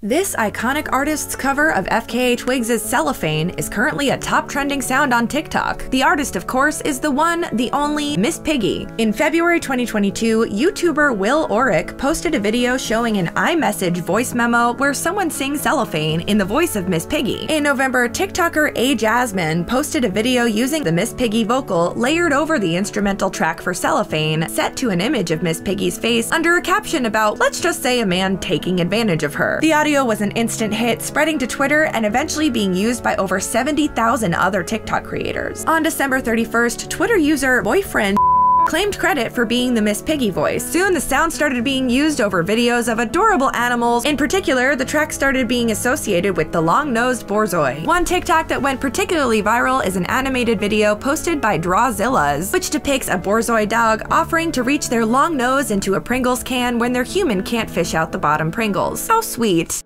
This iconic artist's cover of FKA Twigs' Cellophane is currently a top trending sound on TikTok. The artist, of course, is the one, the only Miss Piggy. In February 2022, YouTuber Will Auric posted a video showing an iMessage voice memo where someone sings Cellophane in the voice of Miss Piggy. In November, TikToker A Jasmine posted a video using the Miss Piggy vocal layered over the instrumental track for Cellophane, set to an image of Miss Piggy's face under a caption about, let's just say, a man taking advantage of her. The audio was an instant hit, spreading to Twitter and eventually being used by over 70,000 other TikTok creators. On December 31st, Twitter user boyfriend claimed credit for being the Miss Piggy voice. Soon, the sound started being used over videos of adorable animals. In particular, the track started being associated with the long-nosed borzoi. One TikTok that went particularly viral is an animated video posted by Drawzillas, which depicts a borzoi dog offering to reach their long nose into a Pringles can when their human can't fish out the bottom Pringles. How sweet.